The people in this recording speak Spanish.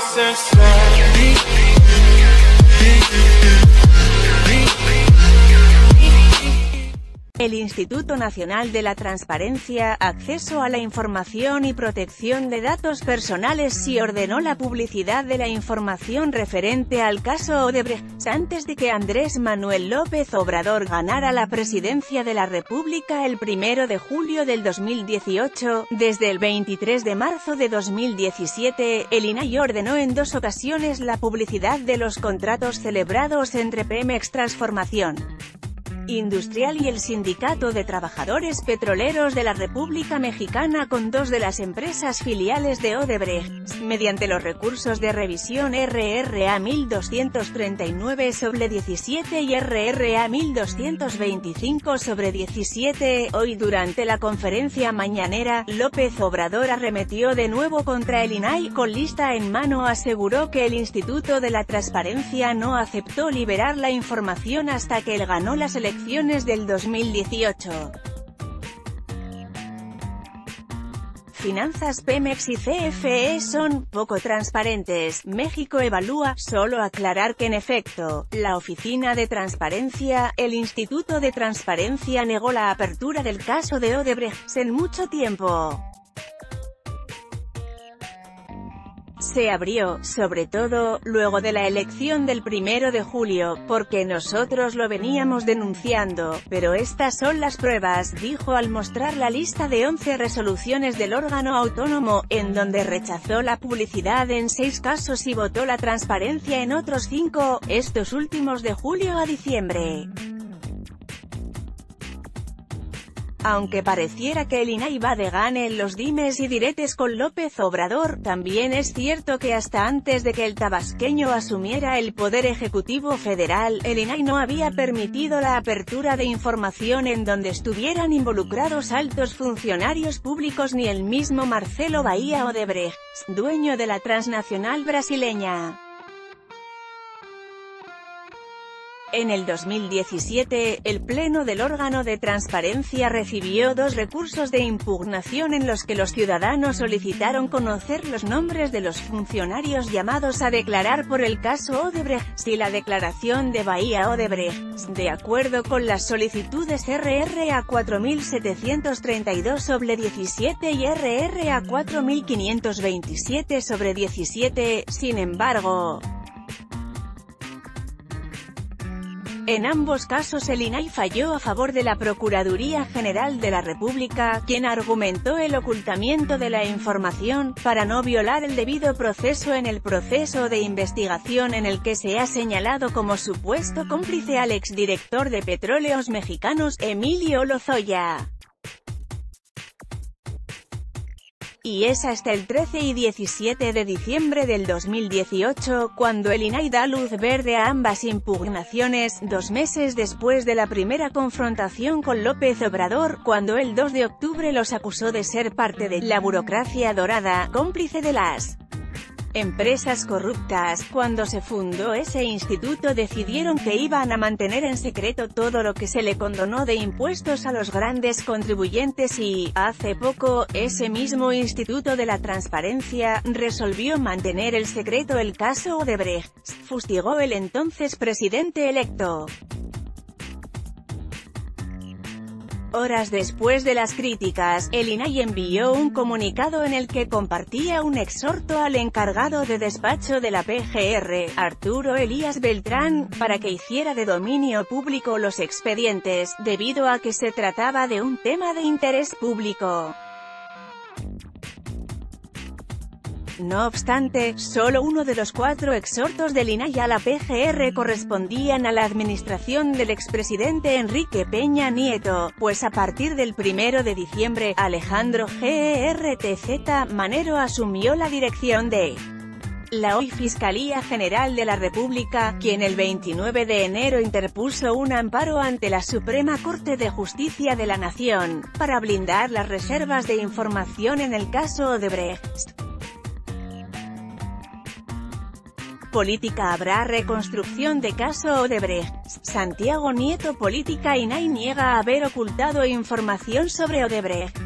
process slowly. El Instituto Nacional de la Transparencia, Acceso a la Información y Protección de Datos Personales sí ordenó la publicidad de la información referente al caso Odebrecht, antes de que Andrés Manuel López Obrador ganara la presidencia de la República el 1 de julio del 2018. Desde el 23 de marzo de 2017, el INAI ordenó en dos ocasiones la publicidad de los contratos celebrados entre Pemex Transformación Industrial y el Sindicato de Trabajadores Petroleros de la República Mexicana con dos de las empresas filiales de Odebrecht, mediante los recursos de revisión RRA 1239 sobre 17 y RRA 1225 sobre 17. Hoy durante la conferencia mañanera, López Obrador arremetió de nuevo contra el INAI con lista en mano aseguró que el Instituto de la Transparencia no aceptó liberar la información hasta que él ganó las elecciones del 2018. Finanzas Pemex y CFE son poco transparentes. México evalúa, solo aclarar que en efecto, la Oficina de Transparencia, el Instituto de Transparencia negó la apertura del caso de Odebrecht en mucho tiempo. Se abrió, sobre todo, luego de la elección del primero de julio, porque nosotros lo veníamos denunciando, pero estas son las pruebas, dijo al mostrar la lista de 11 resoluciones del órgano autónomo, en donde rechazó la publicidad en seis casos y votó la transparencia en otros cinco, estos últimos de julio a diciembre. Aunque pareciera que el INAI va de gane en los dimes y diretes con López Obrador, también es cierto que hasta antes de que el tabasqueño asumiera el poder ejecutivo federal, el INAI no había permitido la apertura de información en donde estuvieran involucrados altos funcionarios públicos ni el mismo Marcelo Bahía Odebrecht, dueño de la transnacional brasileña. En el 2017, el Pleno del órgano de transparencia recibió dos recursos de impugnación en los que los ciudadanos solicitaron conocer los nombres de los funcionarios llamados a declarar por el caso Odebrecht, si la declaración de Bahía Odebrecht, de acuerdo con las solicitudes RRA 4732 sobre 17 y RRA 4527 sobre 17, sin embargo, En ambos casos el INAI falló a favor de la Procuraduría General de la República, quien argumentó el ocultamiento de la información, para no violar el debido proceso en el proceso de investigación en el que se ha señalado como supuesto cómplice al exdirector de Petróleos Mexicanos, Emilio Lozoya. Y es hasta el 13 y 17 de diciembre del 2018, cuando el INAI da luz verde a ambas impugnaciones, dos meses después de la primera confrontación con López Obrador, cuando el 2 de octubre los acusó de ser parte de la burocracia dorada, cómplice de las Empresas corruptas, cuando se fundó ese instituto decidieron que iban a mantener en secreto todo lo que se le condonó de impuestos a los grandes contribuyentes y, hace poco, ese mismo Instituto de la Transparencia, resolvió mantener el secreto el caso Odebrecht, fustigó el entonces presidente electo. Horas después de las críticas, el INAI envió un comunicado en el que compartía un exhorto al encargado de despacho de la PGR, Arturo Elías Beltrán, para que hiciera de dominio público los expedientes, debido a que se trataba de un tema de interés público. No obstante, solo uno de los cuatro exhortos del INAI a la PGR correspondían a la administración del expresidente Enrique Peña Nieto, pues a partir del 1 de diciembre, Alejandro GERTZ Manero asumió la dirección de la hoy Fiscalía General de la República, quien el 29 de enero interpuso un amparo ante la Suprema Corte de Justicia de la Nación, para blindar las reservas de información en el caso Odebrecht. política habrá reconstrucción de caso Odebrecht. Santiago Nieto Política INAI niega haber ocultado información sobre Odebrecht.